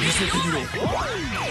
見せてみろ